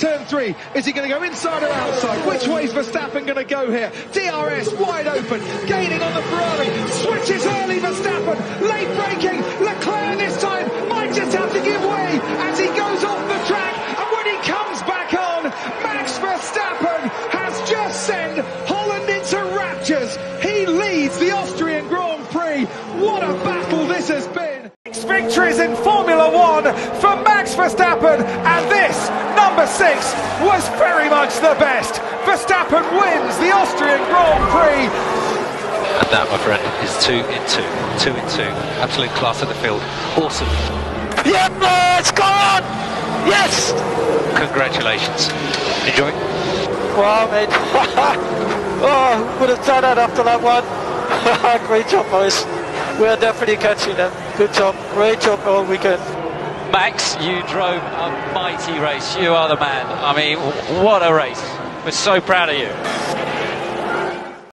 turn three. Is he going to go inside or outside? Which way is Verstappen going to go here? DRS wide open, gaining on the Ferrari, switches early Verstappen, late braking, Leclerc this time might just have to give way as he goes off the track, and when he comes back on, Max Verstappen has just sent Holland into raptures. He leads the Austrian Grand Prix. What a battle this has been. Six victories in Formula One for Verstappen, and this, number six, was very much the best. Verstappen wins the Austrian Grand Prix. And that, my friend, is two in two. Two in two. Absolute class of the field. Awesome. Yeah, it's gone! Yes! Congratulations. Enjoy. Wow, mate. oh, would have done that after that one. Great job, boys. We're definitely catching them. Good job. Great job all weekend. Max, you drove a mighty race. You are the man. I mean, what a race. We're so proud of you.